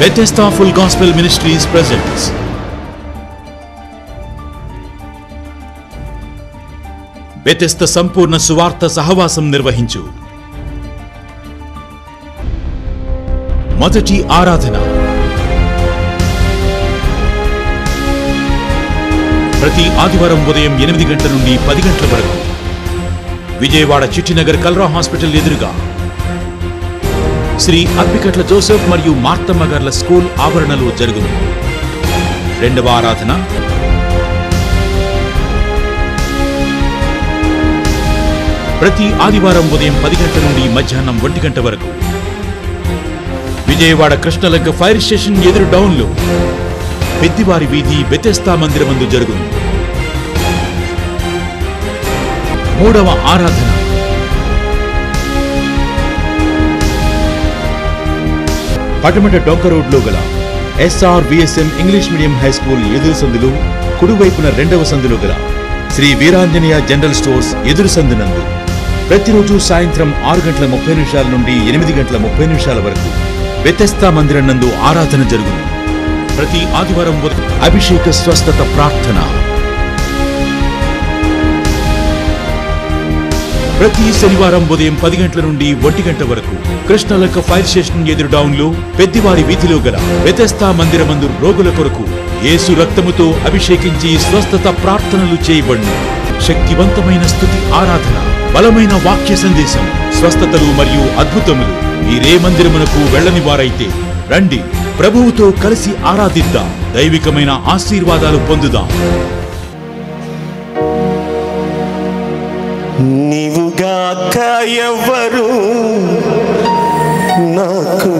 Bethesda Full Gospel Ministries presents. Bethesda సంపూర్ణ సువార్త సహవాసం నిర్వహించు మొదటి ఆరాధన ప్రతి ఆదివారం ఉదయం ఎనిమిది గంటల నుండి పది గంటల వరకు విజయవాడ చిట్టినగర్ కల్రా హాస్పిటల్ ఎదురుగా శ్రీ అప్పికట్ల జోసెఫ్ మరియు మార్తమ్మ గార్ల స్కూల్ ఆవరణలో జరుగును. రెండవ ఆరాధన. ప్రతి ఆదివారం ఉదయం పది గంటల నుండి మధ్యాహ్నం ఒంటి గంట వరకు. విజయవాడ కృష్ణలంక ఫైర్ స్టేషన్ ఎదురు డౌన్లో పెద్దివారి వీధి బెతెస్తా మందిరమందు జరుగును. మూడవ ఆరాధన. పటమట డొంక రోడ్లో గల S R V S M English medium high school ఎదురు సందులు కుడివైపున రెండవ సందులో గల శ్రీ వీరాంజనేయ జనరల్ స్టోర్స్ ఎదురు సందునందు ప్రతిరోజు సాయంత్రం ఆరు గంటల ముప్పై నిమిషాల నుండి ఎనిమిది గంటల ముప్పై నిమిషాల వరకు వ్యతస్థా మందిరం నందు ఆరాధన జరుగును. ప్రతి ఆదివారం అభిషేక స్వస్థత ప్రార్థన. ప్రతి శనివారం ఉదయం పది గంటల నుండి ఒంటి గంట వరకు కృష్ణలంక ఫైర్ స్టేషన్ ఎదురు డౌన్లో పెద్దివారి వీధిలో గల వ్యతస్థా మందిరమందు రోగుల కొరకు యేసు రక్తముతో అభిషేకించి స్వస్థత ప్రార్థనలు చేయబడును. శక్తివంతమైన స్థుతి ఆరాధన బలమైన వాక్య సందేశం స్వస్థతలు మరియు అద్భుతములు మీరే మందిరమునకు వెళ్ళని వారైతే రండి ప్రభువుతో కలిసి ఆరాధిద్దాం దైవికమైన ఆశీర్వాదాలు పొందుదాం. నీవుగాక ఎవ్వరు నాకు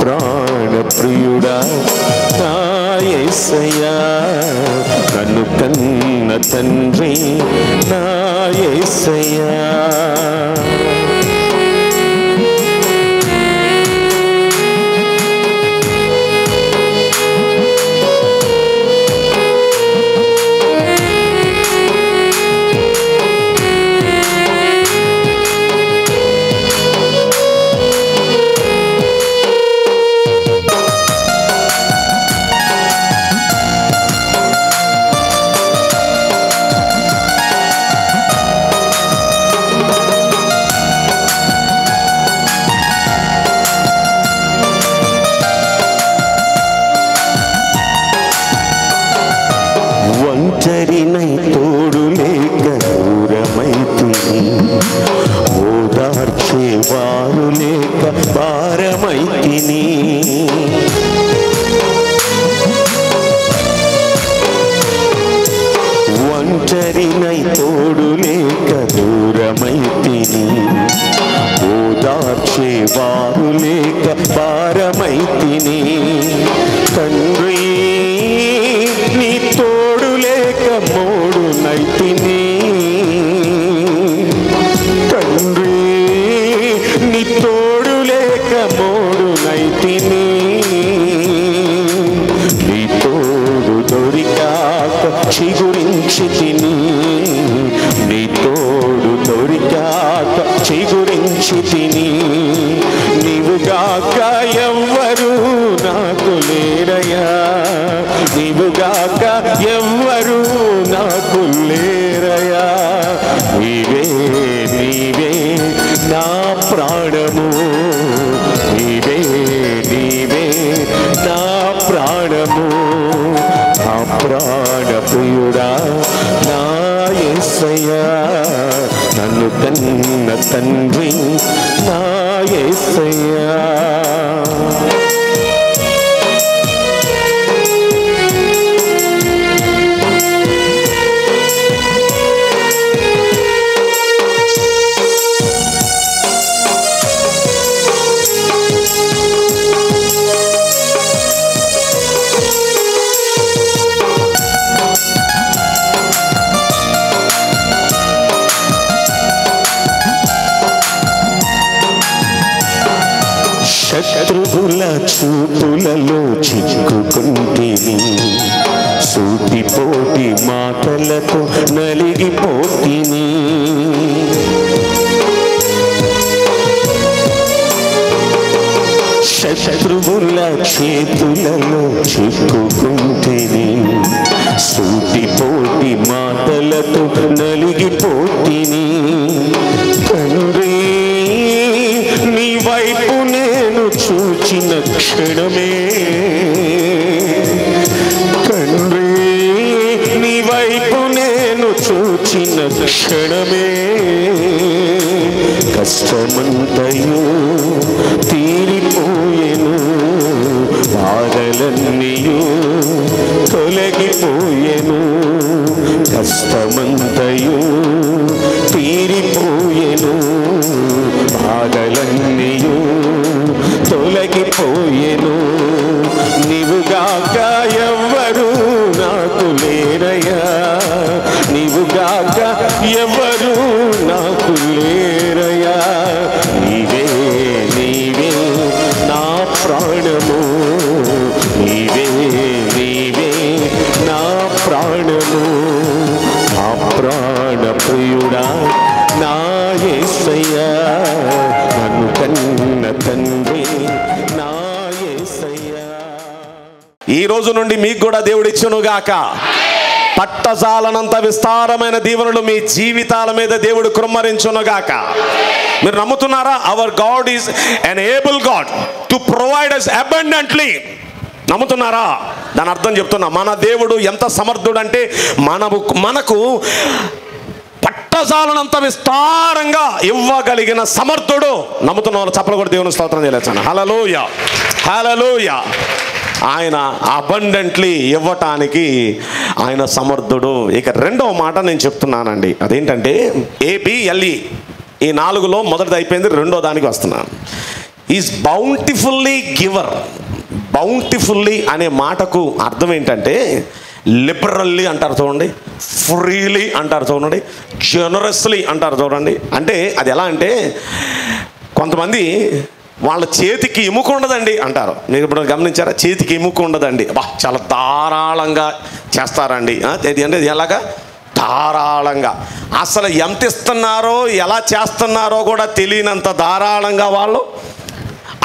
ప్రాణప్రియుడా నాయసయా ప్రియుడా కన్న తండ్రి నాయసయా నాకు లేరయ్యా నీవే నీవే నా ప్రాణము. నీవే నీవే నా ప్రాణము. నా ప్రాణ ప్రియుడా నా యేసయ్యా నన్ను తన్న తండ్రి నా యేసయ్యా తొలగిపోయేను. నీవుగాక ఎవ్వరు నాకు లేరయ్యా. నీవుగాక ఎవరు రోజు నుండి మీకు కూడా దేవుడు ఇచ్చును గాక పట్టజాలనంత విస్తారమైన దీవెనలు మీ జీవితాల మీద దేవుడు కృమ్మరించునుగాక. మీరు నమ్ముతున్నారా? Our God is unable God to provide us abundantly నమ్ముతున్నారా? దాని అర్థం చెప్తున్నా మన దేవుడు ఎంత సమర్థుడు అంటే మనము మనకు పట్టజాలనంత విస్తారంగా ఇవ్వగలిగిన సమర్థుడు. నమ్ముతున్న వాళ్ళు చెప్పలు కూడా దేవుని స్తోత్రం చేయలేచాను హలలోయ హలలోయ ఆయన అబండెంట్లీ ఇవ్వటానికి ఆయన సమర్థుడు. ఇక రెండవ మాట నేను చెప్తున్నానండి. అదేంటంటే ఏబిఎల్ఈ ఈ నాలుగులో మొదటిది అయిపోయింది రెండో దానికి వస్తున్నాను. ఈజ్ బౌంటిఫుల్లీ గివర్ బౌంటిఫుల్లీ అనే మాటకు అర్థం ఏంటంటే లిబరల్లీ అంటారు చూడండి ఫ్రీలీ అంటారు చూడండి జనరస్లీ అంటారు చూడండి. అంటే అది ఎలా అంటే కొంతమంది వాళ్ళ చేతికి ఎముక ఉండదండి అంటారు. మీరు ఇప్పుడు గమనించారా? చేతికి ఎముక ఉండదండి. బా చాలా ధారాళంగా చేస్తారండి. ఇది అంటే ఎలాగా? ధారాళంగా. అసలు ఎంత ఇస్తున్నారో ఎలా చేస్తున్నారో కూడా తెలియనంత ధారాళంగా వాళ్ళు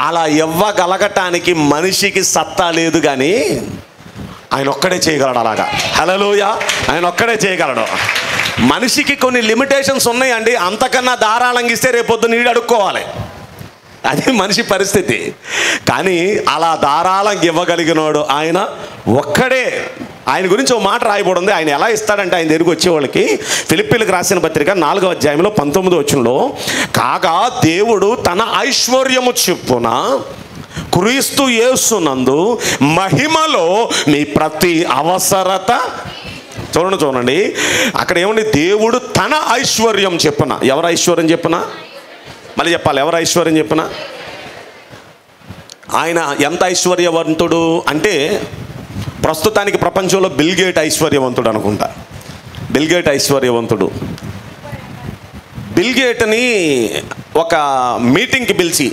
అలా ఇవ్వగలగటానికి మనిషికి సత్తా లేదు కానీ ఆయన ఒక్కడే చేయగలడు అలాగా. హలలోయ ఆయన ఒక్కడే చేయగలడు. మనిషికి కొన్ని లిమిటేషన్స్ ఉన్నాయండి. అంతకన్నా ధారాళంగా ఇస్తే రేపొద్దు నీడు అడుక్కోవాలి. అది మనిషి పరిస్థితి. కానీ అలా ధారాళంగా ఇవ్వగలిగినోడు ఆయన ఒక్కడే. ఆయన గురించి ఓ మాట రాయబడింది ఆయన ఎలా ఇస్తాడంటే ఆయన దగ్గరికి వచ్చేవాళ్ళకి ఫిలిప్పీలకు రాసిన పత్రిక నాలుగవ అధ్యాయంలో పంతొమ్మిది వచ్చంలో కాగా దేవుడు తన ఐశ్వర్యము చెప్పున క్రీస్తు యేసునందు మహిమలో మీ ప్రతి అవసరత చూడండి చూడండి. అక్కడ ఏమండి దేవుడు తన ఐశ్వర్యం చెప్పున. ఎవరు ఐశ్వర్యం చెప్పున? మళ్ళీ చెప్పాలి ఎవరు ఐశ్వర్యం చెప్పిన? ఆయన ఎంత ఐశ్వర్యవంతుడు అంటే ప్రస్తుతానికి ప్రపంచంలో బిల్గేట్ ఐశ్వర్యవంతుడు అనుకుంటా. బిల్గేట్ ఐశ్వర్యవంతుడు. బిల్గేట్ని ఒక మీటింగ్కి పిలిచి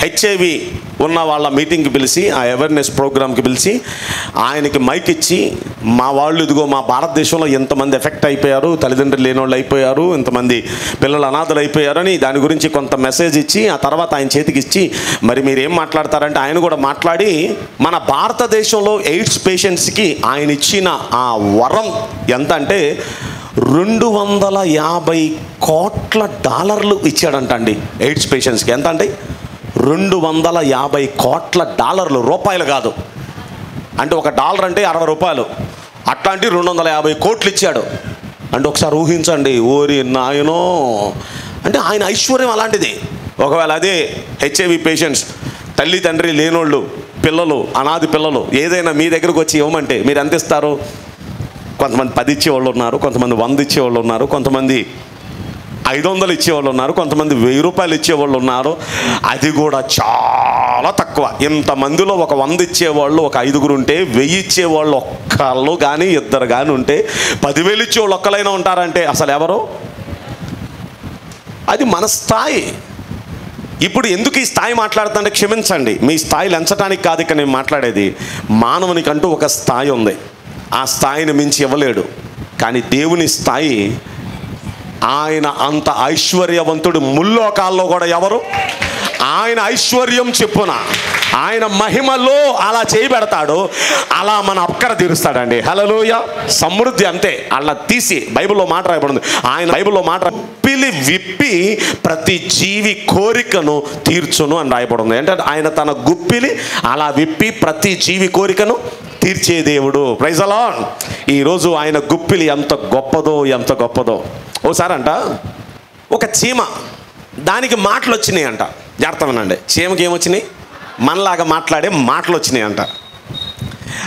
హెచ్ఐవి ఉన్న వాళ్ళ మీటింగ్కి పిలిచి ఆ అవేర్నెస్ ప్రోగ్రామ్కి పిలిచి ఆయనకి మైక్ ఇచ్చి మా వాళ్ళు ఇదిగో మా భారతదేశంలో ఎంతమంది ఎఫెక్ట్ అయిపోయారు తల్లిదండ్రులు లేని వాళ్ళు అయిపోయారు ఇంతమంది పిల్లలు అనాథలు అయిపోయారని దాని గురించి కొంత మెసేజ్ ఇచ్చి ఆ తర్వాత ఆయన చేతికి ఇచ్చి మరి మీరు ఏం మాట్లాడతారంటే ఆయన కూడా మాట్లాడి మన భారతదేశంలో ఎయిడ్స్ పేషెంట్స్కి ఆయన ఇచ్చిన ఆ వరం ఎంత అంటే రెండు వందల యాభై కోట్ల డాలర్లు ఇచ్చాడంట అండి ఎయిడ్స్ పేషెంట్స్కి. ఎంత అండి రెండు వందల యాభై కోట్ల డాలర్లు. రూపాయలు కాదు. అంటే ఒక డాలర్ అంటే అరవై రూపాయలు. అట్లాంటి రెండు వందల యాభై కోట్లు ఇచ్చాడు. అంటే ఒకసారి ఊహించండి. ఓరి నాయనో. అంటే ఆయన ఐశ్వర్యం అలాంటిది. ఒకవేళ అదే హెచ్ఐవి పేషెంట్స్ తల్లి తండ్రి లేనోళ్ళు పిల్లలు అనాది పిల్లలు ఏదైనా మీ దగ్గరకు వచ్చి ఇవ్వమంటే మీరు ఎంత ఇస్తారు? కొంతమంది పది ఇచ్చేవాళ్ళు ఉన్నారు కొంతమంది వంద ఇచ్చేవాళ్ళు ఉన్నారు కొంతమంది ఐదు వందలు ఇచ్చేవాళ్ళు ఉన్నారు కొంతమంది వెయ్యి రూపాయలు ఇచ్చేవాళ్ళు ఉన్నారు. అది కూడా చాలా తక్కువ. ఇంతమందిలో ఒక వంద ఇచ్చేవాళ్ళు ఒక ఐదుగురు ఉంటే వెయ్యి ఇచ్చేవాళ్ళు ఒక్కళ్ళు కానీ ఇద్దరు కానీ ఉంటే పదివేలు ఇచ్చేవాళ్ళు ఒక్కలైనా ఉంటారంటే అసలు ఎవరు? అది మన స్థాయి. ఇప్పుడు ఎందుకు ఈ స్థాయి మాట్లాడుతుంటే క్షమించండి. మీ స్థాయి ఎంచడానికి కాదు ఇక నేను మాట్లాడేది. మానవునికంటూ ఒక స్థాయి ఉంది. ఆ స్థాయిని మించి ఇవ్వలేడు. కానీ దేవుని స్థాయి ఆయన అంత ఐశ్వర్యవంతుడు ముల్లోకాల్లో కూడా ఎవరు? ఆయన ఐశ్వర్యం చెప్పున ఆయన మహిమలో అలా చేయబెడతాడు. అలా మన అక్కర తీరుస్తాడండి. హలలోయ సమృద్ధి అంతే. అలా తీసి బైబిల్లో మాట రాయబడింది. ఆయన బైబిల్లో మాట పిలి విప్పి ప్రతి జీవి కోరికను తీర్చును అని రాయబడింది. అంటే ఆయన తన గుప్పిలి అలా విప్పి ప్రతి జీవి కోరికను తీర్చే దేవుడు. ప్రైజ్ అలాన్ ఈరోజు ఆయన గుప్పిలి ఎంత గొప్పదో ఎంత గొప్పదో. ఓసారంట ఒక చీమ. దానికి మాటలు వచ్చినాయి అంట జాగ్రత్త వినండి. చీమకి ఏమొచ్చినాయి? మనలాగా మాట్లాడే మాటలు వచ్చినాయి అంట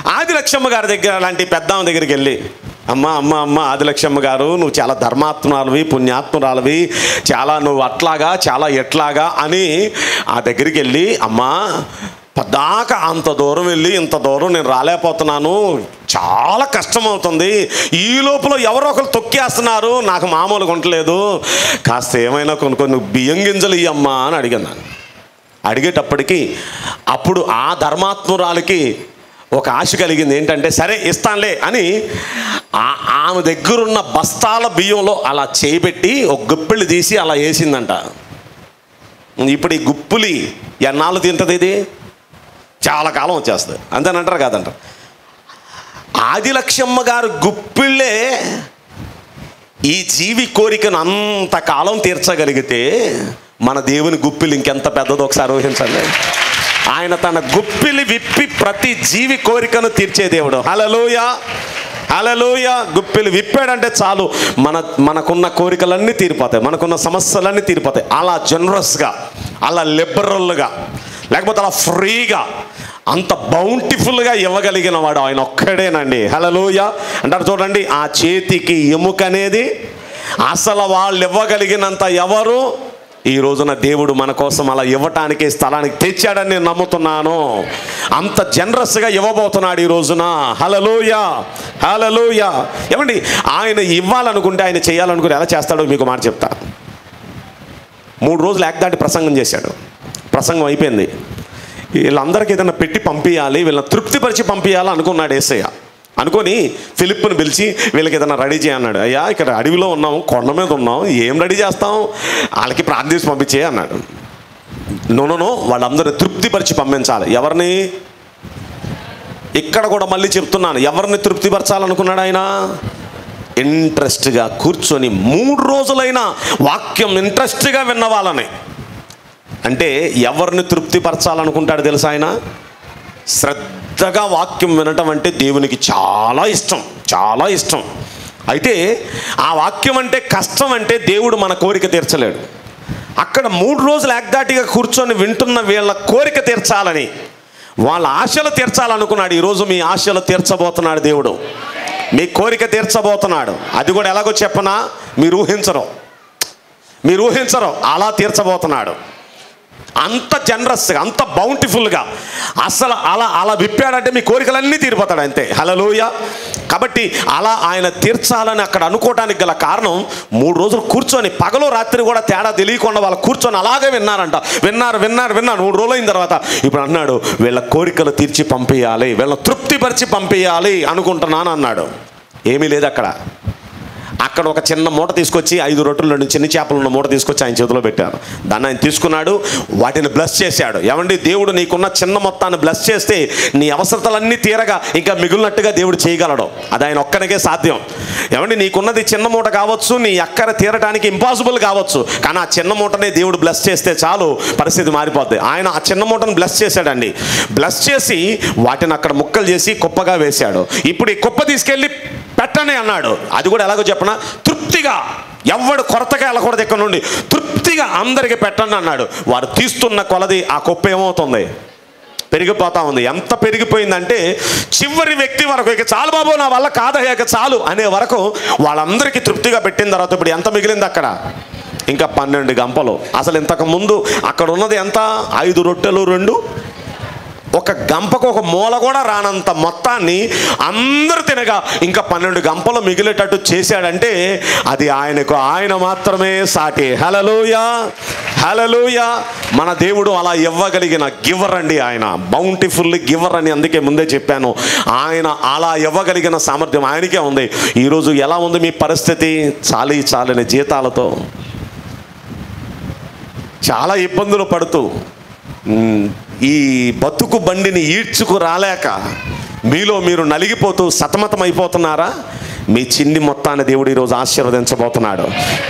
ఆది గారి దగ్గర అలాంటి పెద్ద దగ్గరికి వెళ్ళి అమ్మ అమ్మ అమ్మ ఆది గారు నువ్వు చాలా ధర్మాత్మరాలవి పుణ్యాత్మరాలవి చాలా నువ్వు అట్లాగా చాలా ఎట్లాగా అని ఆ దగ్గరికి వెళ్ళి అమ్మా దాకా అంత దూరం వెళ్ళి ఇంత దూరం నేను రాలేకపోతున్నాను. చాలా కష్టం అవుతుంది ఈ లోపల ఎవరో ఒకరు తొక్కేస్తున్నారు. నాకు మామూలుగా ఉండలేదు కాస్త ఏమైనా కొన్ని కొన్ని బియ్యం గింజలు ఇయ్యమ్మా అని అడిగాను అడిగేటప్పటికి అప్పుడు ఆ ధర్మాత్మురాలకి ఒక ఆశ కలిగింది. ఏంటంటే సరే ఇస్తానులే అని ఆ- ఆమె దగ్గరున్న బస్తాల బియ్యంలో అలా చేయబెట్టి ఒక గుప్పిళ్ళు తీసి అలా వేసిందంట. ఇప్పుడు ఈ గుప్పులి ఎన్నాళ్ళు తింటుంది ఇది? చాలా కాలం వచ్చేస్తుంది. అంతేనంటారు కాదంటారు? ఆదిలక్ష్మ గారు గుప్పిళ్ళే ఈ జీవి కోరికను అంత కాలం తీర్చగలిగితే మన దేవుని గుప్పిలు ఇంకెంత పెద్దదో ఒకసారి ఊహించండి. ఆయన తన గుప్పిలి విప్పి ప్రతి జీవి కోరికను తీర్చే దేవుడు. హలలోయ హలలోయ గుప్పిలు విప్పాడంటే చాలు. మన మనకున్న కోరికలన్నీ తీరిపోతాయి. మనకున్న సమస్యలన్నీ తీరిపోతాయి. అలా జనరస్గా అలా లిబరల్గా లేకపోతే అలా ఫ్రీగా అంత బౌంటిఫుల్గా ఇవ్వగలిగిన వాడు ఆయన ఒక్కడేనండి. హలలోయ అంటారు చూడండి ఆ చేతికి ఎముక అనేది అసలు వాళ్ళు ఇవ్వగలిగినంత ఎవరు? ఈ రోజున దేవుడు మన కోసం అలా ఇవ్వటానికి స్థలానికి తెచ్చాడని నేను నమ్ముతున్నాను. అంత జనరస్గా ఇవ్వబోతున్నాడు ఈ రోజున. హలలోయ హలలోయ ఏమండి ఆయన ఇవ్వాలనుకుంటే ఆయన చేయాలనుకుంటే ఎలా చేస్తాడో మీకు మాట చెప్తా. మూడు రోజులు ఏకదాటి ప్రసంగం చేశాడు. ప్రసంగం అయిపోయింది. వీళ్ళందరికీ ఏదైనా పెట్టి పంపించాలి వీళ్ళని తృప్తిపరిచి పంపించాలి అనుకున్నాడు ఏసయ్య. అనుకొని ఫిలిప్ను పిలిచి వీళ్ళకి ఏదైనా రెడీ చేయన్నాడు అయ్యా ఇక్కడ అడవిలో ఉన్నాం కొండ మీద ఉన్నాం ఏం రెడీ చేస్తాం? వాళ్ళకి ప్రార్థించి పంపించే అన్నాడు. నూనెను వాళ్ళందరూ తృప్తిపరిచి పంపించాలి. ఎవరిని? ఇక్కడ కూడా మళ్ళీ చెప్తున్నాను. ఎవరిని తృప్తిపరచాలనుకున్నాడు ఆయన? ఇంట్రెస్ట్గా కూర్చొని మూడు రోజులైనా వాక్యం ఇంట్రెస్ట్గా విన్న వాళ్ళని. అంటే ఎవరిని తృప్తిపరచాలనుకుంటాడు తెలుసా ఆయన? శ్రద్ధగా వాక్యం వినటం అంటే దేవునికి చాలా ఇష్టం చాలా ఇష్టం. అయితే ఆ వాక్యం అంటే కష్టం అంటే దేవుడు మన కోరిక తీర్చలేడు. అక్కడ మూడు రోజులు ఏకదాటిగా కూర్చొని వింటున్న వీళ్ళ కోరిక తీర్చాలని వాళ్ళ ఆశలు తీర్చాలనుకున్నాడు. ఈరోజు మీ ఆశలు తీర్చబోతున్నాడు దేవుడు. మీ కోరిక తీర్చబోతున్నాడు. అది కూడా ఎలాగో చెప్పనా? మీరు ఊహించరు. మీరు ఊహించరు. అలా తీర్చబోతున్నాడు. అంత జనరస్గా అంత బౌంటిఫుల్గా అసలు అలా అలా విప్పాడంటే మీ కోరికలన్నీ తీరిపోతాడు అంతే. హలలోయ కాబట్టి అలా ఆయన తీర్చాలని అక్కడ అనుకోవడానికి గల కారణం మూడు రోజులు కూర్చొని పగలు రాత్రి కూడా తేడా తెలియకుండా వాళ్ళు కూర్చొని అలాగే విన్నారంట. విన్నారు విన్నారు విన్నారు. మూడు రోజులు అయిన తర్వాత ఇప్పుడు అన్నాడు వీళ్ళ కోరికలు తీర్చి పంపించాలి వీళ్ళ తృప్తిపరిచి పంపించాలి అనుకుంటున్నాను అన్నాడు. ఏమీ లేదు అక్కడ. అక్కడ ఒక చిన్న మూట తీసుకొచ్చి ఐదు రొట్టెలు రెండు చిన్న చేపలు ఉన్న మూట తీసుకొచ్చి ఆయన చేతిలో పెట్టారు. దాన్ని ఆయన తీసుకున్నాడు వాటిని బ్లెస్ చేశాడు. ఏమండి దేవుడు నీకున్న చిన్న మొత్తాన్ని బ్లెస్ చేస్తే నీ అవసరతలన్నీ తీరగా ఇంకా మిగిలినట్టుగా దేవుడు చేయగలడు. అది ఆయన ఒక్కనికే సాధ్యం. ఏమండి నీకున్నది చిన్న మూట కావచ్చు నీ అక్కర తీరడానికి ఇంపాసిబుల్ కావచ్చు కానీ ఆ చిన్న మూటనే దేవుడు బ్లెస్ చేస్తే చాలు పరిస్థితి మారిపోద్ది. ఆయన ఆ చిన్న మూటను బ్లెస్ చేశాడండి. బ్లెస్ చేసి వాటిని అక్కడ ముక్కలు చేసి కుప్పగా వేశాడు. ఇప్పుడు ఈ కుప్ప తీసుకెళ్ళి పెట్టని అన్నాడు. అది కూడా ఎలాగో చెప్పిన? తృప్తిగా ఎవడు కొరతగా వెళ్ళకూడదు ఇక్కడ నుండి. తృప్తిగా అందరికి పెట్టండి అన్నాడు. వారు తీస్తున్న కొలది ఆ కుప్ప ఏమవుతుంది? పెరిగిపోతా ఉంది. ఎంత పెరిగిపోయిందంటే చివరి వ్యక్తి వరకు ఇక చాలు బాబు నా వల్ల కాదయ్యా ఇక చాలు అనే వరకు వాళ్ళందరికీ తృప్తిగా పెట్టిన తర్వాత ఇప్పుడు ఎంత మిగిలింది అక్కడ? ఇంకా పన్నెండు గంపలు. అసలు ఇంతకు ముందు అక్కడ ఉన్నది ఎంత? ఐదు రొట్టెలు రెండు? ఒక గంపకు ఒక మూల కూడా రానంత మొత్తాన్ని అందరూ తినగా ఇంకా పన్నెండు గంపలు మిగిలేటట్టు చేశాడంటే అది ఆయనకు ఆయన మాత్రమే సాటి. హలలుయా హలలుయా మన దేవుడు అలా ఇవ్వగలిగిన గివర్ అండి ఆయన. బౌంటిఫుల్ గివర్ అని అందుకే ముందే చెప్పాను. ఆయన అలా ఇవ్వగలిగిన సామర్థ్యం ఆయనకే ఉంది. ఈరోజు ఎలా ఉంది మీ పరిస్థితి? చాలి చాలని జీతాలతో. చాలా ఇబ్బందులు పడుతూ. ఈ బతుకు బండిని ఈడ్చుకు రాలేక మీలో మీరు నలిగిపోతూ సతమతమైపోతున్నారా? మీ చిన్ని మొత్తాన్ని దేవుడు ఈరోజు ఆశీర్వదించబోతున్నాడు.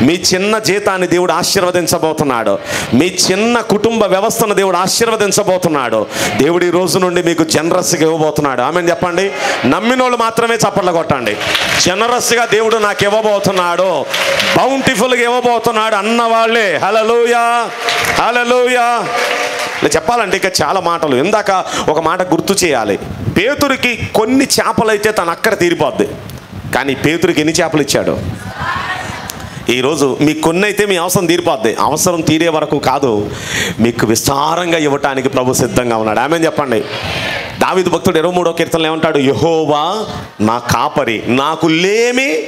మీ చిన్న జీతాన్ని దేవుడు ఆశీర్వదించబోతున్నాడు. మీ చిన్న కుటుంబ వ్యవస్థను దేవుడు ఆశీర్వదించబోతున్నాడు. దేవుడు ఈ రోజు నుండి మీకు జనరస్గా ఇవ్వబోతున్నాడు. ఆమె చెప్పండి? నమ్మిన వాళ్ళు మాత్రమే చప్పట్లు కొట్టండి. జనరస్గా దేవుడు నాకు ఇవ్వబోతున్నాడు. బౌంటిఫుల్గా ఇవ్వబోతున్నాడు అన్న వాళ్ళే హలలుయా హలలుయా ఇలా చెప్పాలంటే ఇక చాలా మాటలు. ఇందాక ఒక మాట గుర్తు చేయాలి. పేతురికి కొన్ని చేపలు అయితే తన అక్కడ తీరిపోద్ది. కానీ పేతురికి ఎన్ని చేపలు ఇచ్చాడు? ఈరోజు మీకు కొన్ని అయితే మీ అవసరం తీరిపోద్ది. అవసరం తీరే వరకు కాదు మీకు విస్తారంగా ఇవ్వటానికి ప్రభు సిద్ధంగా ఉన్నాడు. ఆమె చెప్పండి. దావిదు భక్తుడు ఇరవై మూడో కీర్తనలు ఏమంటాడు? యహోవా నా కాపరి నాకు లేమి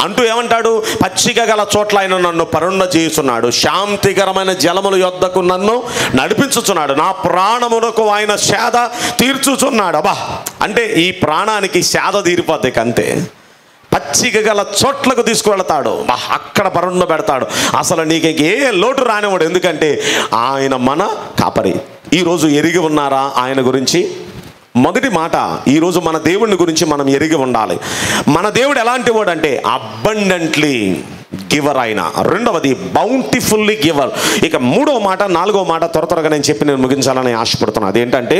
అంటూ ఏమంటాడు? పచ్చిక గల చోట్ల ఆయన నన్ను పరుణ చేయుచున్నాడు శాంతికరమైన జలముల యొద్దకు నన్ను నడిపించుచున్నాడు. నా ప్రాణమునకు ఆయన సేద తీర్చుచున్నాడు. అబ్బా! అంటే ఈ ప్రాణానికి సేద తీరిపోద్ది కంతే. పచ్చిక గల చోట్లకు తీసుకువెళతాడు. అక్కడ పరుండ పెడతాడు. అసలు నీకు ఏ లోటు రానివాడు ఎందుకంటే ఆయన మన కాపరి. ఈరోజు ఎరిగి ఉన్నారా? ఆయన గురించి మొదటి మాట ఈరోజు మన దేవుడిని గురించి మనం ఎరిగి ఉండాలి. మన దేవుడు ఎలాంటి వాడు అంటే అబండెంట్లీ గివర్ ఆయన రెండవది బౌంటిఫుల్లీ గివర్ ఇక మూడవ మాట నాలుగవ మాట త్వర త్వరగా నేను చెప్పి నేను ముగించాలని ఆశపడుతున్నాను అదేంటంటే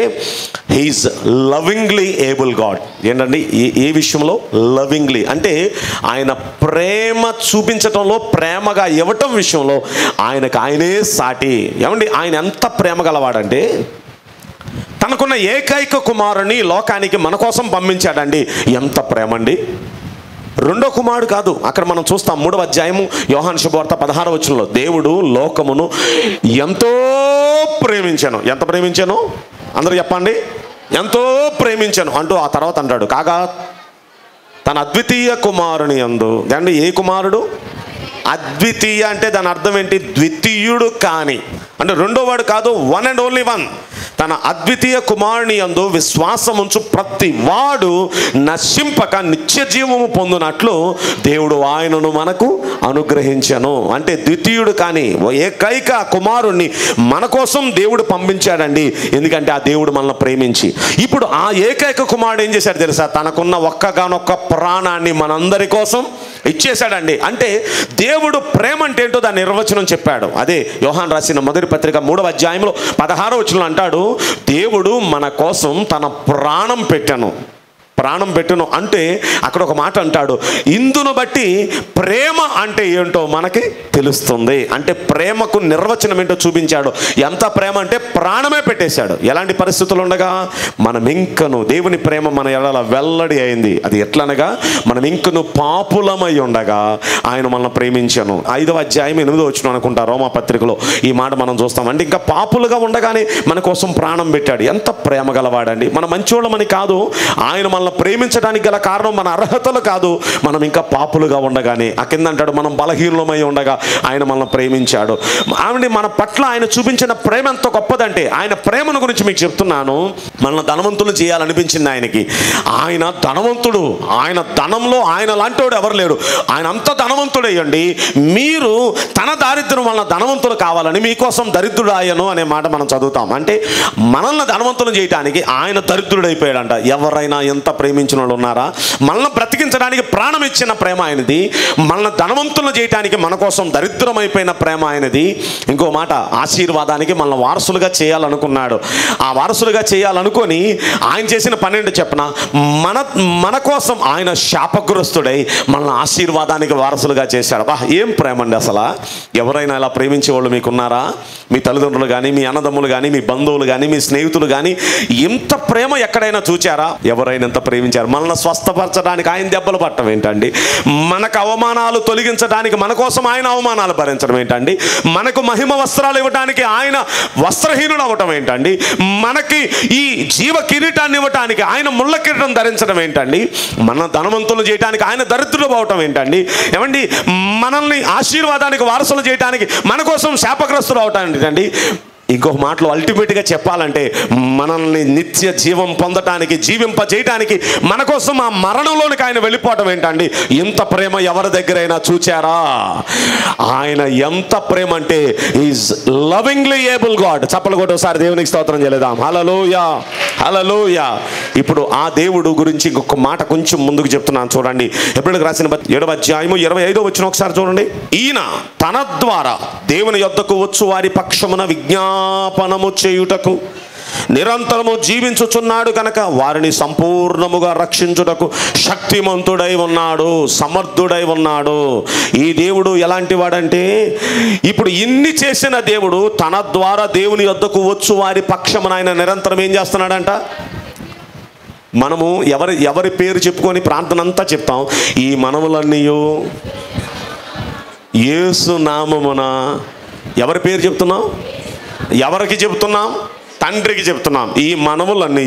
హీఈస్ లవింగ్లీ ఏబుల్ గాడ్ ఏంటండి? ఏ ఏ విషయంలో? లవింగ్లీ అంటే ఆయన ప్రేమ చూపించటంలో ప్రేమగా ఇవ్వటం విషయంలో ఆయనకు ఆయనే సాటి. ఏమండి? ఆయన ఎంత ప్రేమ గలవాడంటే తనకున్న ఏకైక కుమారుని లోకానికి మన కోసం పంపించాడండి. ఎంత ప్రేమండి? రెండో కుమారుడు కాదు. అక్కడ మనం చూస్తాం మూడవ అధ్యాయము యోహాన్ శుభవార్త పదహార వచనంలో దేవుడు లోకమును ఎంతో ప్రేమించాను. ఎంత ప్రేమించాను? అందరూ చెప్పండి. ఎంతో ప్రేమించాను. అంటూ ఆ తర్వాత అంటాడు. కాగా తన అద్వితీయ కుమారుని అందు అంటే ఏ కుమారుడు? అద్వితీయ అంటే దాని అర్థం ఏంటి? ద్వితీయుడు కాని. అంటే రెండో వాడు కాదు వన్ అండ్ ఓన్లీ వన్ తన అద్వితీయ కుమారుని యందు విశ్వాసం ఉంచు ప్రతి వాడు నశింపక నిత్య జీవము పొందినట్లు దేవుడు ఆయనను మనకు అనుగ్రహించను. అంటే ద్వితీయుడు కానీ ఏకైక కుమారుణ్ణి మన కోసం దేవుడు పంపించాడండి. ఎందుకంటే ఆ దేవుడు మనల్ని ప్రేమించి. ఇప్పుడు ఆ ఏకైక కుమారుడు ఏం చేశాడు తెలుసా? తనకున్న ఒక్కగానొక్క ప్రాణాన్ని మనందరి కోసం ఇచ్చేశాడండి. అంటే దేవుడు ప్రేమ అంటే ఏంటో దాని నిర్వచనం చెప్పాడు. అదే యోహాన్ రాసిన మొదటి పత్రిక మూడవ అధ్యాయంలో పదహారో వచనంలో అంటాడు దేవుడు మన కోసం తన ప్రాణం పెట్టాను. ప్రాణం పెట్టును అంటే అక్కడ ఒక మాట అంటాడు. ఇందును బట్టి ప్రేమ అంటే ఏంటో మనకి తెలుస్తుంది. అంటే ప్రేమకు నిర్వచనం ఏంటో చూపించాడు. ఎంత ప్రేమ అంటే ప్రాణమే పెట్టేశాడు. ఎలాంటి పరిస్థితులు ఉండగా మనం ఇంకను దేవుని ప్రేమ మన ఎడల వెల్లడి అయింది. అది ఎట్లనగా మనం ఇంకను పాపులమై ఉండగా ఆయన మనల్ని ప్రేమించాను. ఐదవ అధ్యాయం ఎనిమిదో వచ్చిన అనుకుంటా రోమా పత్రికలో ఈ మాట మనం చూస్తాం. అంటే ఇంకా పాపులుగా ఉండగానే మన కోసం ప్రాణం పెట్టాడు. ఎంత ప్రేమ గలవాడండి. మన మంచోళ్ళమని కాదు ఆయన మన మనల్ని ప్రేమించడానికి గల కారణం మన అర్హతలు కాదు. మనం ఇంకా పాపులుగా ఉండగానే ఆ కింద అంటాడు మనం బలహీనమై ఉండగా ఆయన మనల్ని ప్రేమించాడు. ఆవిడ మన పట్ల ఆయన చూపించిన ప్రేమ ఎంత గొప్పదంటే ఆయన ప్రేమను గురించి మీకు చెప్తున్నాను. మనల్ని ధనవంతులు చేయాలనిపించింది ఆయనకి. ఆయన ధనవంతుడు ఆయన ధనంలో ఆయన లాంటివాడు ఎవరు లేరు. ఆయన అంత ధనవంతుడయ్యండి. మీరు తన దారిద్ర్యం వలన ధనవంతులు కావాలని మీకోసం దరిద్రుడు ఆయను అనే మాట మనం చదువుతాం. అంటే మనల్ని ధనవంతులు చేయడానికి ఆయన దరిద్రుడైపోయాడంట. ఎవరైనా ఎంత ప్రేమించిన వాళ్ళు ఉన్నారా? మనల్ని బ్రతికించడానికి ప్రాణం ఇచ్చిన ప్రేమ ఆయనది. మనల్ని ధనవంతులు చేయడానికి మన కోసం దరిద్రమైపోయిన ప్రేమ ఆయనది. ఇంకో మాట ఆశీర్వాదానికి మనల్ని వారసులుగా చేయాలనుకున్నాడు. ఆ వారసులుగా చేయాలనుకొని ఆయన చేసిన పన్నెండు చెప్పన? మన మన కోసం ఆయన శాపగ్రస్తుడై మనల్ని ఆశీర్వాదానికి వారసులుగా చేశాడు. వా ఏం ప్రేమ అండి అసలు? ఎవరైనా ఇలా ప్రేమించే వాళ్ళు మీకున్నారా? మీ తల్లిదండ్రులు కానీ మీ అన్నదమ్ములు కానీ మీ బంధువులు కానీ మీ స్నేహితులు కానీ ఇంత ప్రేమ ఎక్కడైనా చూచారా? ఎవరైనా మనల్ని ప్రేమించారు. మనల్ని స్వస్థపరచడానికి ఆయన దెబ్బలు పట్టడం ఏంటండి? మనకు అవమానాలు తొలగించడానికి మన కోసం ఆయన అవమానాలు భరించడం ఏంటండి? మనకు మహిమ వస్త్రాలు ఇవ్వడానికి ఆయన వస్త్రహీనుడు అవ్వటం ఏంటండి? మనకి ఈ జీవ కిరీటాన్ని ఇవ్వటానికి ఆయన ముళ్ళ కిరీటం ధరించడం ఏంటండి? మన ధనవంతులు చేయడానికి ఆయన దరిద్రుడు అవటం ఏంటండి? ఏమండి? మనల్ని ఆశీర్వాదానికి వారసులు చేయడానికి మన కోసం శాపగ్రస్తులు అవటం ఏంటండి? ఇంకొక మాటలో అల్టిమేట్గా చెప్పాలంటే మనల్ని నిత్య జీవం పొందటానికి జీవింప చేయటానికి మన కోసం ఆ మరణంలోనికి ఆయన వెళ్ళిపోవటం ఏంటండి? ఎంత ప్రేమ ఎవరి దగ్గరైనా చూచారా? ఆయన ఎంత ప్రేమ అంటే ఈజ్ లవింగ్లీ ఏబుల్ గాడ్ చప్పలు కూడా ఒకసారి దేవునికి స్తోత్రం చేయలేదాం హలలోయా హలలోయా ఇప్పుడు ఆ దేవుడు గురించి ఇంకొక మాట కొంచెం ముందుకు చెప్తున్నాను చూడండి. ఎప్పుడు రాసిన ఏడవ అధ్యాయము ఇరవై ఐదో వచ్చిన ఒకసారి చూడండి. ఈయన తన ద్వారా దేవుని యొద్దకు వచ్చు వారి పక్షమున విజ్ఞాపనము చేయుటకు నిరంతరము జీవించుచున్నాడు కనుక వారిని సంపూర్ణముగా రక్షించుటకు శక్తిమంతుడై ఉన్నాడు సమర్థుడై ఉన్నాడు. ఈ దేవుడు ఎలాంటి వాడంటే ఇప్పుడు ఇన్ని చేసిన దేవుడు తన ద్వారా దేవుని వద్దకు వచ్చు వారి పక్షమున ఆయన నిరంతరం ఏం చేస్తున్నాడంట? మనము ఎవరి ఎవరి పేరు చెప్పుకొని ప్రార్థన అంతా చెప్తాం. ఈ మనవులన్నీయో ఏసు నామమున ఎవరి పేరు చెప్తున్నాం? ఎవరికి చెబుతున్నాం? తండ్రికి చెప్తున్నాం ఈ మనములన్నీ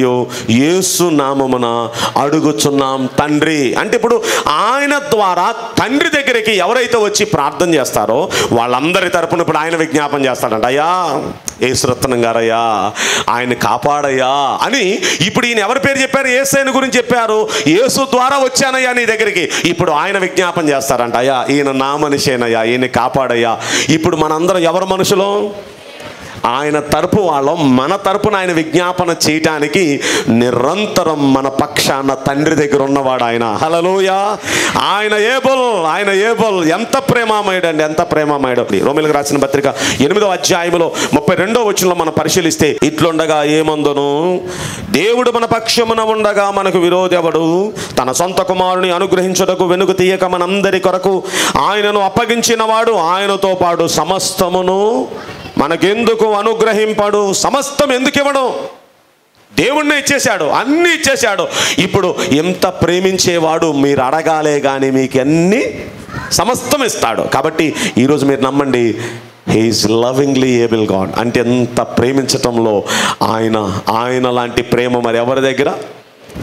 యేసు నామమున అడుగుచున్నాం తండ్రి. అంటే ఇప్పుడు ఆయన ద్వారా తండ్రి దగ్గరికి ఎవరైతే వచ్చి ప్రార్థన చేస్తారో వాళ్ళందరి తరపున ఇప్పుడు ఆయన విజ్ఞాపన చేస్తాడంట అయ్యా ఏసురత్నం గారయ్యా ఆయన కాపాడయ్యా అని ఇప్పుడు ఈయన ఎవరి పేరు చెప్పారు? ఏసైన గురించి చెప్పారు. యేసు ద్వారా వచ్చానయ్యా నీ దగ్గరికి. ఇప్పుడు ఆయన విజ్ఞాపన చేస్తారంట అయ్యా ఈయన నా మనిషేనయ్యా ఈయన కాపాడయ్యా. ఇప్పుడు మనందరం ఎవరు మనుషులు? ఆయన తరపు వాళ్ళం. మన తరపున ఆయన విజ్ఞాపన చేయటానికి నిరంతరం మన పక్షాన తండ్రి దగ్గర ఉన్నవాడు ఆయన. హలలోయ ఆయన ఏబుల్ ఆయన ఏబుల్. ఎంత ప్రేమామయుడు అండి ఎంత ప్రేమామయుడు. రోమిలకు రాసిన పత్రిక ఎనిమిదో అధ్యాయంలో ముప్పై రెండో వచనంలో మనం పరిశీలిస్తే ఇట్లుండగా ఏమందును? దేవుడు మన పక్షమున ఉండగా మనకు విరోధెవడు? తన సొంత కుమారుని అనుగ్రహించుటకు వెనుక తీయక మనందరి కొరకు ఆయనను అప్పగించిన వాడు ఆయనతో పాటు సమస్తమును మనకెందుకు అనుగ్రహింపడు? సమస్తం ఎందుకు ఇవ్వడం? దేవుణ్ణి ఇచ్చేశాడు అన్నీ ఇచ్చేశాడు. ఇప్పుడు ఎంత ప్రేమించేవాడు మీరు అడగాలే కానీ మీకు అన్ని సమస్తం ఇస్తాడు. కాబట్టి ఈరోజు మీరు నమ్మండి హీఈస్ లవింగ్లీ ఏబుల్ గాడ్ అంటే ఎంత ప్రేమించటంలో ఆయన ఆయన లాంటి ప్రేమ మరి ఎవరి దగ్గర?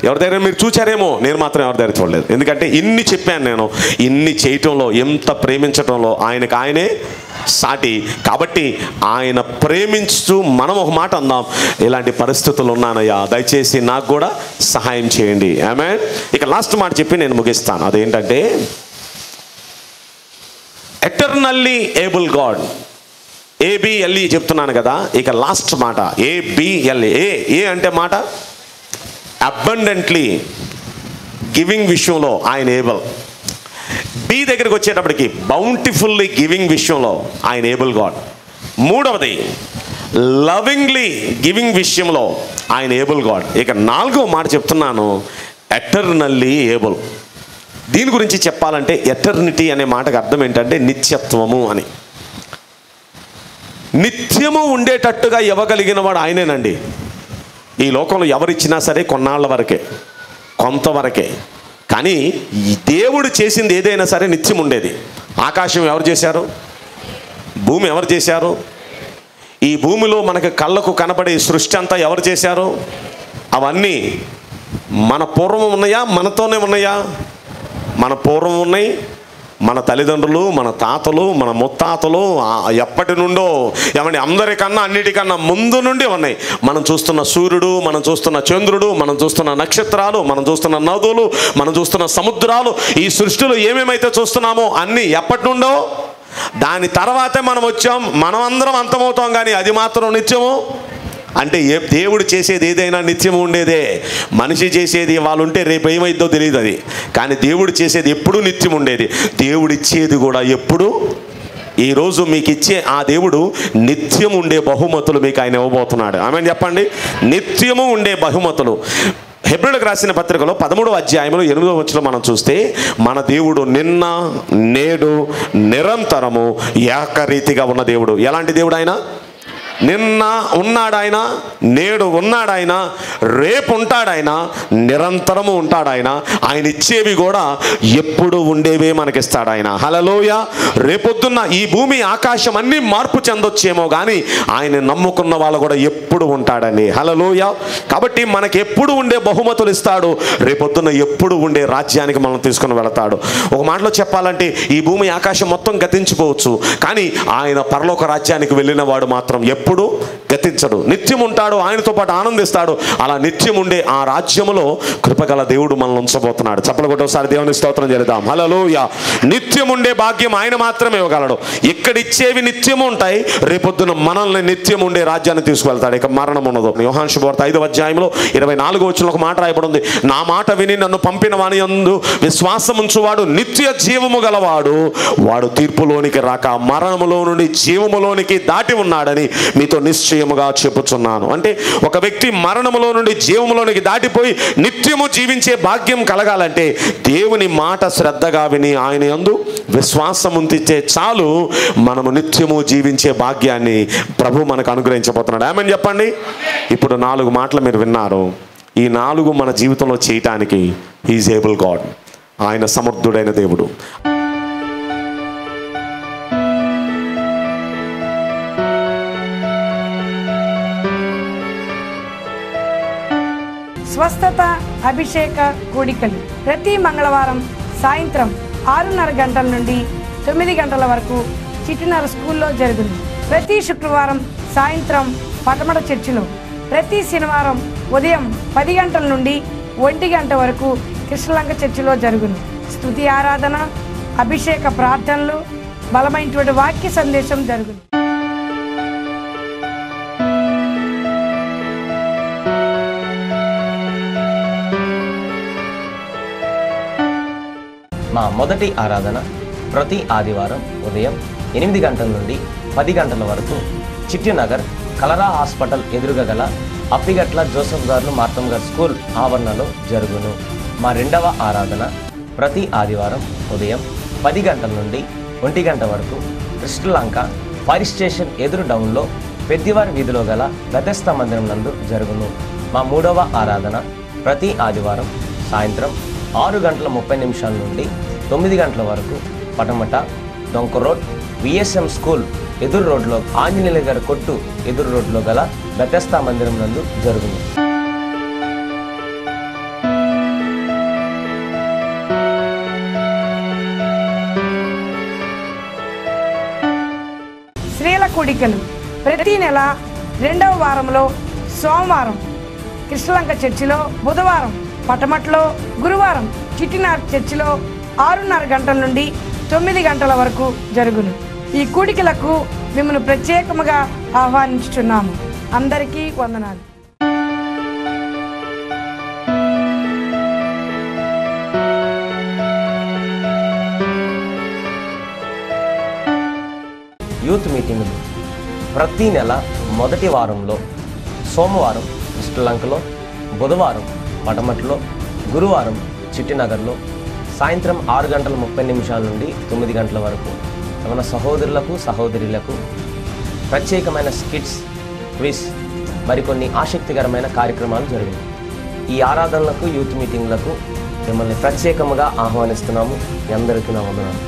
ఎవరి దగ్గర మీరు చూచారేమో నేను మాత్రం ఎవరి దగ్గర చూడలేదు. ఎందుకంటే ఇన్ని చెప్పాను నేను ఇన్ని చేయటంలో ఎంత ప్రేమించటంలో ఆయనకు ఆయనే సాటి. కాబట్టి ఆయన ప్రేమించుతూ మనం ఒక మాట అందాం ఇలాంటి పరిస్థితులు ఉన్నానయ్యా దయచేసి నాకు కూడా సహాయం చేయండి. ఆమె ఇక లాస్ట్ మాట చెప్పి నేను ముగిస్తాను. అదేంటంటే ఎటర్నల్లీ ఏబుల్ గాడ్ ఏబిఎల్ఈ చెప్తున్నాను కదా ఇక లాస్ట్ మాట ఏబిఎల్ఈ ఏ ఏ అంటే మాట? అబండెంట్లీ గివింగ్ విషయంలో ఆయన ఏబుల్ బి దగ్గరికి వచ్చేటప్పటికి బౌంటిఫుల్లీ గివింగ్ విషయంలో ఆయన ఏబుల్ గాడ్ మూడవది లవింగ్లీ గివింగ్ విషయంలో ఆయన ఏబుల్ గాడ్ ఇక నాలుగో మాట చెప్తున్నాను ఎటర్నల్లీ ఏబుల్ దీని గురించి చెప్పాలంటే ఎటర్నిటీ అనే మాటకు అర్థం ఏంటంటే నిత్యత్వము అని. నిత్యము ఉండేటట్టుగా ఇవ్వగలిగిన వాడు ఆయనేనండి. ఈ లోకంలో ఎవరిచ్చినా సరే కొన్నాళ్ళ వరకే కొంతవరకే. కానీ దేవుడు చేసింది ఏదైనా సరే నిత్యం ఉండేది. ఆకాశం ఎవరు చేశారు? భూమి ఎవరు చేశారు? ఈ భూమిలో మనకు కళ్ళకు కనబడే సృష్టి అంతా ఎవరు చేశారు? అవన్నీ మన పూర్వం ఉన్నాయా? మనతోనే ఉన్నాయా? మన పూర్వం ఉన్నాయి మన తల్లిదండ్రులు మన తాతలు మన ముత్తాతలు ఎప్పటి నుండో ఏమండి అందరికన్నా అన్నిటికన్నా ముందు నుండి ఉన్నాయి. మనం చూస్తున్న సూర్యుడు మనం చూస్తున్న చంద్రుడు మనం చూస్తున్న నక్షత్రాలు మనం చూస్తున్న నదులు మనం చూస్తున్న సముద్రాలు ఈ సృష్టిలో ఏమేమైతే చూస్తున్నామో అన్నీ ఎప్పటి నుండో దాని తర్వాతే మనం వచ్చాం. మనం అందరం అంతమవుతాం కానీ అది మాత్రం నిత్యము. అంటే ఏ దేవుడు చేసేది ఏదైనా నిత్యం ఉండేదే. మనిషి చేసేది వాళ్ళు ఉంటే రేపు ఏమైద్దో తెలియదు అది. కానీ దేవుడు చేసేది ఎప్పుడూ నిత్యం ఉండేది. దేవుడు ఇచ్చేది కూడా ఎప్పుడు? ఈరోజు మీకు ఇచ్చే ఆ దేవుడు నిత్యం ఉండే బహుమతులు మీకు ఆయన ఇవ్వబోతున్నాడు. ఆమె చెప్పండి. నిత్యము ఉండే బహుమతులు. హెబ్రిలకు రాసిన పత్రికలో పదమూడవ అధ్యాయంలో ఎనిమిదవ వచ్చిన మనం చూస్తే మన దేవుడు నిన్న నేడు నిరంతరము ఏకరీతిగా ఉన్న దేవుడు. ఎలాంటి దేవుడు ఆయన? నిన్న ఉన్నాడాయన నేడు ఉన్నాడాయన రేపు ఉంటాడాయన నిరంతరము ఉంటాడాయన ఆయన ఇచ్చేవి కూడా ఎప్పుడు ఉండేవే మనకిస్తాడు ఆయన హలలోయ రేపొద్దున్న ఈ భూమి ఆకాశం అన్నీ మార్పు చెందొచ్చేమో కానీ ఆయన నమ్ముకున్న వాళ్ళు కూడా ఎప్పుడు ఉంటాడని హలలోయ కాబట్టి మనకి ఎప్పుడు ఉండే బహుమతులు ఇస్తాడు రేపొద్దున్న ఎప్పుడు ఉండే రాజ్యానికి మనం తీసుకుని వెళతాడు. ఒక మాటలో చెప్పాలంటే ఈ భూమి ఆకాశం మొత్తం గతించిపోవచ్చు. కానీ ఆయన పరలోక రాజ్యానికి వెళ్ళిన వాడు మాత్రం ఎప్పుడు ఇప్పుడు గతించడు. నిత్యం ఉంటాడు ఆయనతో పాటు ఆనందిస్తాడు. అలా నిత్యం ఉండే ఆ రాజ్యములో కృపగల దేవుడు మనల్ని ఉంచబోతున్నాడు. చెప్పలు ఒకసారి దేవుని స్తోత్రం చేద్దాం హలోయ నిత్యం ఉండే భాగ్యం ఆయన మాత్రమే ఇవ్వగలడు. ఇక్కడ ఇచ్చేవి నిత్యము ఉంటాయి. రేపొద్దున మనల్ని నిత్యం ఉండే రాజ్యాన్ని తీసుకువెళ్తాడు. ఇక మరణం ఉండదు యోహాన్ శుభవార్త ఐదవ అధ్యాయంలో ఇరవై నాలుగు వచ్చిన ఒక మాట రాయబడింది. నా మాట విని నన్ను పంపిన వాని యందు విశ్వాసం ఉంచువాడు నిత్య జీవము గలవాడు. వాడు తీర్పులోనికి రాక మరణములో నుండి జీవములోనికి దాటి ఉన్నాడని మీతో నిశ్చయముగా చెప్పుచున్నాను. అంటే ఒక వ్యక్తి మరణములో నుండి జీవములోనికి దాటిపోయి నిత్యము జీవించే భాగ్యం కలగాలంటే దేవుని మాట శ్రద్ధగా విని ఆయన యందు విశ్వాసం ఉంచితే చాలు మనము నిత్యము జీవించే భాగ్యాన్ని ప్రభు మనకు అనుగ్రహించబోతున్నాడు. ఏమని చెప్పండి. ఇప్పుడు నాలుగు మాటలు మీరు విన్నారు. ఈ నాలుగు మన జీవితంలో చేయటానికి ఈజ్ ఏబుల్ గాడ్ ఆయన సమర్థుడైన దేవుడు. స్వస్థత అభిషేక కోడికలు ప్రతి మంగళవారం సాయంత్రం ఆరున్నర గంటల నుండి తొమ్మిది గంటల వరకు చిట్టినర స్కూల్లో జరుగును. ప్రతి శుక్రవారం సాయంత్రం పటమట చర్చిలో ప్రతి శనివారం ఉదయం పది గంటల నుండి ఒంటి గంట వరకు కృష్ణలంక చర్చిలో జరుగును. స్తుతి ఆరాధన అభిషేక ప్రార్థనలు బలమైనటువంటి వాక్య సందేశం జరుగును. మా మొదటి ఆరాధన ప్రతి ఆదివారం ఉదయం ఎనిమిది గంటల నుండి పది గంటల వరకు చిట్టినగర్ కలరా హాస్పిటల్ ఎదురుగా గల అప్పిగట్ల జోసఫ్ గారు మార్తం గారు స్కూల్ ఆవరణలో జరుగును. మా రెండవ ఆరాధన ప్రతి ఆదివారం ఉదయం పది గంటల నుండి ఒంటి గంట వరకు కృష్ణలంక ఫైర్ స్టేషన్ ఎదురు డౌన్లో పెద్దివారి వీధిలో గల గతస్థ మందిరం నందు జరుగును. మా మూడవ ఆరాధన ప్రతి ఆదివారం సాయంత్రం ఆరు గంటల ముప్పై నిమిషాల నుండి తొమ్మిది గంటల వరకు పటమట డొంక రోడ్ విఎస్ఎం స్కూల్ ఎదురు రోడ్లో ఆంజనేయుల గారి కొట్టు ఎదురు రోడ్లో గల బెతస్తా మందిరం నందు జరుగును. స్త్రీల కోడికలు ప్రతి నెల రెండవ వారంలో సోమవారం కృష్ణలంక చర్చిలో బుధవారం పటమట్లో గురువారం చిట్టినార్ చర్చిలో ఆరున్నర గంటల నుండి తొమ్మిది గంటల వరకు జరుగును. ఈ కూడికలకు మిమ్మల్ని ప్రత్యేకముగా ఆహ్వానించుచున్నాము. అందరికీ వందనాలు. యూత్ మీటింగ్ ప్రతి నెల మొదటి వారంలో సోమవారం శ్రీలంకలో బుధవారం పటమట్లో గురువారం చిట్టినగర్లో సాయంత్రం ఆరు గంటల ముప్పై నిమిషాల నుండి తొమ్మిది గంటల వరకు మన సహోదరులకు సహోదరులకు ప్రత్యేకమైన స్కిట్స్ క్విజ్ మరికొన్ని ఆసక్తికరమైన కార్యక్రమాలు జరిగాయి ఈ ఆరాధనలకు యూత్ మీటింగ్లకు మిమ్మల్ని ప్రత్యేకముగా ఆహ్వానిస్తున్నాము. మీ అందరికీ నా వందనాలు.